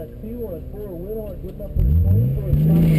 uh, Q on a four wheel on good enough for the 20 for a shot.